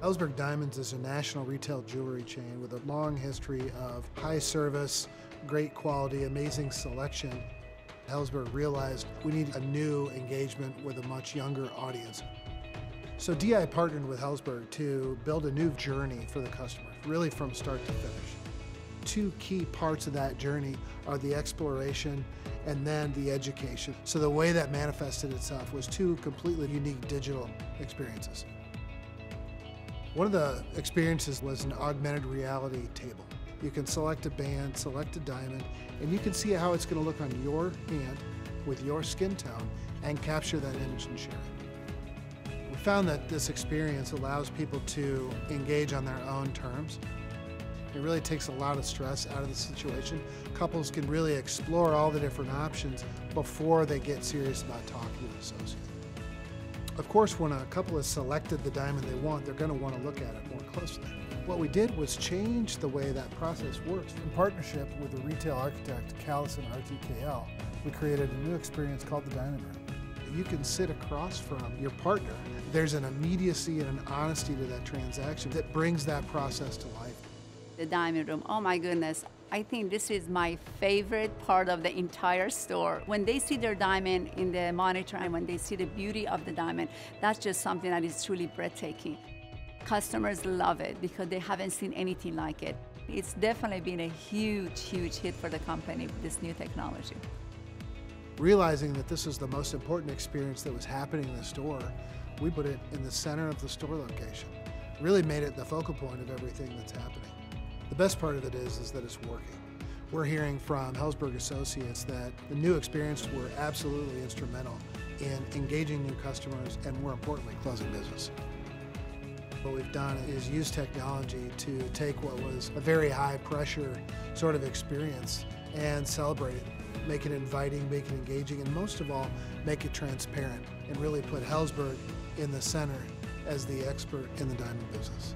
Helzberg Diamonds is a national retail jewelry chain with a long history of high service, great quality, amazing selection. Helzberg realized we need a new engagement with a much younger audience. So DI partnered with Helzberg to build a new journey for the customer, really from start to finish. Two key parts of that journey are the exploration and then the education. So the way that manifested itself was two completely unique digital experiences. One of the experiences was an augmented reality table. You can select a band, select a diamond, and you can see how it's going to look on your hand with your skin tone and capture that image and share it. We found that this experience allows people to engage on their own terms. It really takes a lot of stress out of the situation. Couples can really explore all the different options before they get serious about talking to an. Of course, when a couple has selected the diamond they want, they're going to want to look at it more closely. What we did was change the way that process works. In partnership with the retail architect Callison RTKL, we created a new experience called the Diamond Room. You can sit across from your partner. There's an immediacy and an honesty to that transaction that brings that process to life. The diamond room, oh my goodness. I think this is my favorite part of the entire store. When they see their diamond in the monitor and when they see the beauty of the diamond, that's just something that is truly breathtaking. Customers love it because they haven't seen anything like it. It's definitely been a huge, huge hit for the company this new technology. Realizing that this is the most important experience that was happening in the store, we put it in the center of the store location. Really made it the focal point of everything that's happening. The best part of it is, is that it's working. We're hearing from Helzberg Associates that the new experience were absolutely instrumental in engaging new customers and more importantly, closing business. What we've done is use technology to take what was a very high pressure sort of experience and celebrate it, make it inviting, make it engaging, and most of all, make it transparent and really put Helzberg in the center as the expert in the diamond business.